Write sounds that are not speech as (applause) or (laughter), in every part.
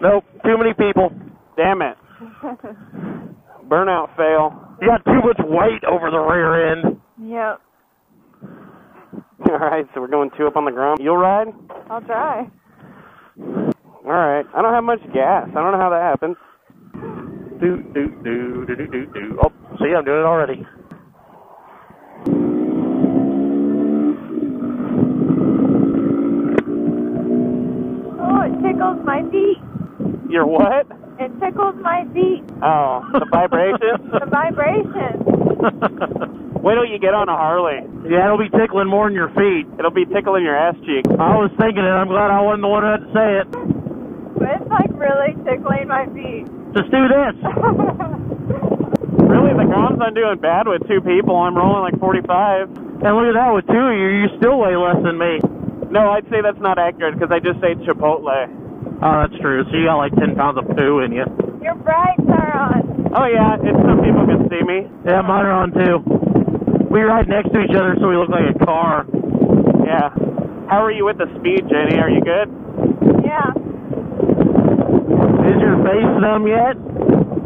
Nope, too many people. Damn it. Burnout fail. You got too much weight over the rear end. Yep. All right, so we're going two up on the Grom. You'll ride? I'll try. All right. I don't have much gas. I don't know how that happened. Do, do, do, do, do, do, do. Oh, see, I'm doing it already. Your what? It tickles my feet. Oh, the vibration? (laughs) The vibration. (laughs) Wait till you get on a Harley. yeah, it'll be tickling more than your feet. It'll be tickling your ass cheek. I was thinking it. I'm glad I wasn't the one who had to say it. But it's like really tickling my feet. Just do this. (laughs) Really, the Grom's not doing bad with two people. I'm rolling like 45. And look at that, with two of you, you still weigh less than me. No, I'd say that's not accurate because I just ate Chipotle. Oh, that's true. So you got like 10 pounds of poo in you. Your brights are on. Oh yeah, it's some people can see me. Yeah, mine are on too. We ride next to each other so we look like a car. Yeah. How are you with the speed, Jenny? Are you good? Yeah. Is your face numb yet?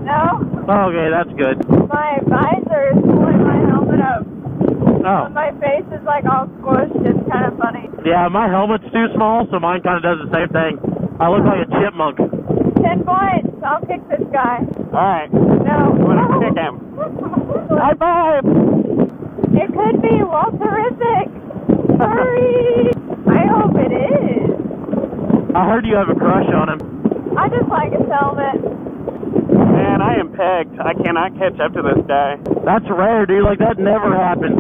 No, Okay, that's good. my visor is pulling my helmet up. Oh. But my face is like all squished. It's kind of funny. Yeah, my helmet's too small, so mine kind of does the same thing. I look like a chipmunk. Ten points. I'll kick this guy. All right. No. I'm gonna kick him. (laughs) High five. It could be Walterrific. Hurry. I hope it is. I heard you have a crush on him. I just like his helmet. Man, I am pegged. I cannot catch up to this guy. That's rare, dude. Like, that never happens.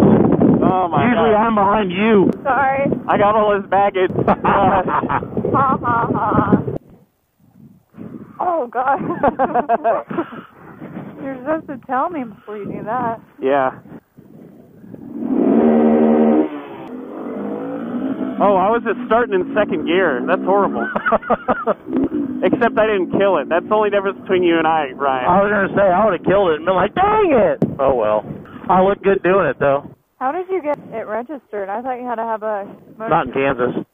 Oh my Usually god. I'm behind you. Sorry. I got all his baggage. Ha ha ha. Oh god. (laughs) You're supposed to tell me before you do that. yeah. Oh, I was just starting in second gear. That's horrible. (laughs) Except I didn't kill it. That's the only difference between you and I, Ryan. I was gonna say I would have killed it and been like, dang it! Oh well. I look good doing it though. How did you get it registered? I thought you had to have a motor- Not in Kansas.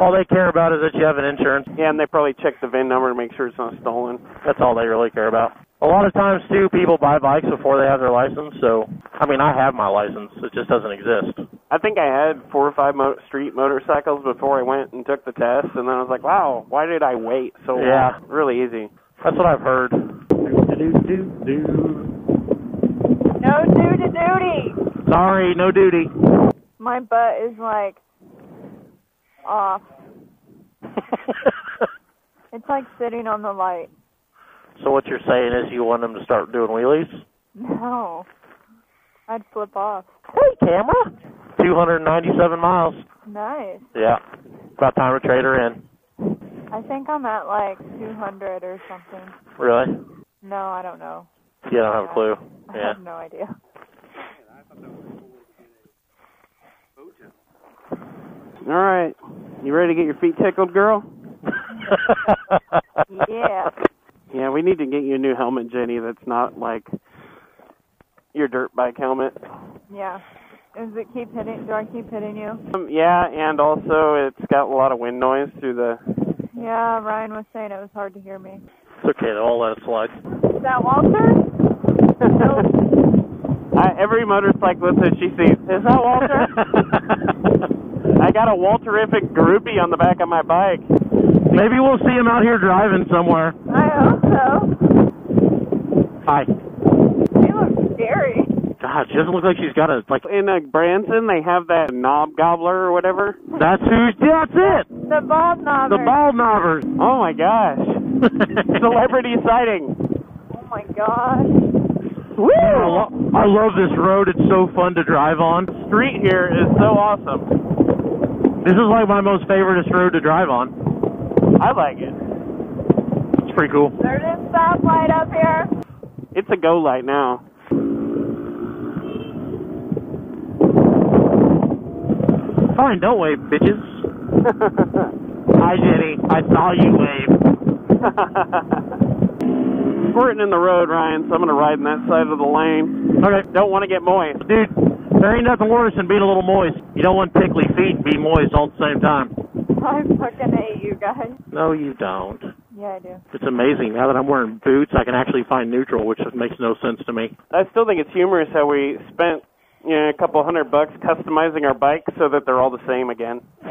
All they care about is that you have an insurance. Yeah, and they probably check the VIN number to make sure it's not stolen. That's all they really care about. A lot of times too, people buy bikes before they have their license. So, I mean, I have my license. It just doesn't exist. I think I had four or five mo- street motorcycles before I went and took the test, and then I was like, wow, why did I wait so long? Yeah. Really easy. That's what I've heard. No duty duty. Sorry, no duty. My butt is like off. (laughs) It's like sitting on the light. so what you're saying is you want them to start doing wheelies? No. I'd flip off. Hey, camera. 297 miles. Nice. Yeah. About time to trade her in. I think I'm at like 200 or something. Really? No, I don't know. You don't have a clue. I Yeah. have no idea. All right. You ready to get your feet tickled, girl? (laughs) Yeah. Yeah, we need to get you a new helmet, Jenny, that's not like your dirt bike helmet. Yeah. Does it keep hitting? Do I keep hitting you? Um, yeah, and also it's got a lot of wind noise through the. Yeah, Ryan was saying it was hard to hear me. It's okay. I'll let it slide. Is that Walter? I, every motorcyclist that she sees, is that Walter? (laughs) I got a Walterrific groupie on the back of my bike. Maybe we'll see him out here driving somewhere. I hope so. Hi. He looks scary. God, she doesn't look like she's got a like. In uh, Branson, they have that knob gobbler or whatever. That's who. That's it. The bald knobber. The bald knobbers. Oh my gosh. (laughs) Celebrity sighting. Oh my god. Woo! I, lo- I love this road. It's so fun to drive on. The street here is so awesome. This is like my most favoriteest road to drive on. I like it. It's pretty cool. There's a stoplight up here. It's a go light now. Fine, don't wave, bitches. (laughs) Hi, Jenny. I saw you wave. (laughs) Squirting in the road, Ryan, so I'm going to ride in that side of the lane. Okay. Don't want to get moist. Dude, there ain't nothing worse than being a little moist. You don't want tickly feet and be moist all at the same time. I fucking hate you guys. No, you don't. Yeah, I do. It's amazing. Now that I'm wearing boots, I can actually find neutral, which just makes no sense to me. I still think it's humorous how we spent you know, a couple hundred bucks customizing our bikes so that they're all the same again. (laughs)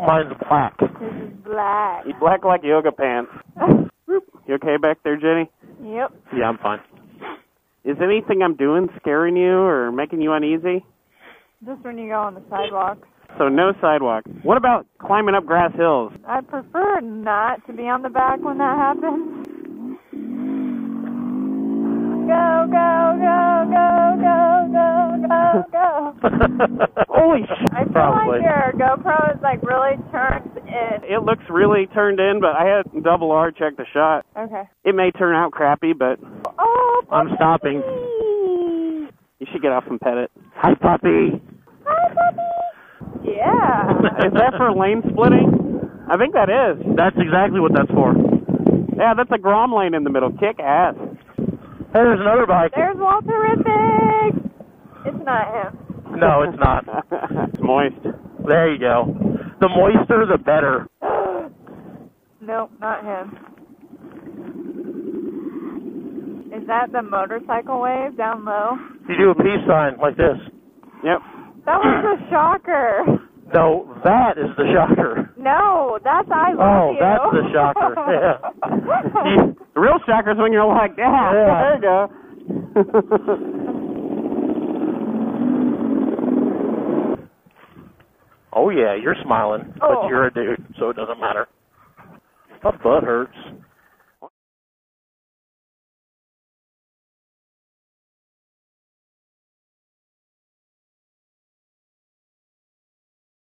Mine's black. This is black. You black like yoga pants. You okay back there, Jenny? yep. Yeah, I'm fine. Is anything I'm doing scaring you or making you uneasy? Just when you go on the sidewalk. So no sidewalk. What about climbing up grass hills? I prefer not to be on the back when that happens. Go, go, go, go, go, go, go, go. (laughs) Holy sh! I feel Probably. like your GoPro is like really turned in. It looks really turned in, but I had double R check the shot. Okay. It may turn out crappy, but Oh, I'm stopping. you should get off and pet it. Hi, puppy. Hi, puppy. Yeah. is that for lane splitting? I think that is. That's exactly what that's for. Yeah, that's a Grom lane in the middle. Kick ass. Hey, there's another bike. There's Walterrific. It's not him. No, it's not. (laughs) it's moist. There you go. The moister, the better. (gasps) nope, not him. Is that the motorcycle wave down low? You do a peace sign like this. Yep. That was a (clears throat) shocker. No, that is the shocker. No, that's I love Oh, you. Oh, that's the shocker. (laughs) Yeah. (laughs) The real shocker is when you're like, yeah, Yeah. there you go. Oh yeah, you're smiling, Oh. but you're a dude, so it doesn't matter. My butt hurts.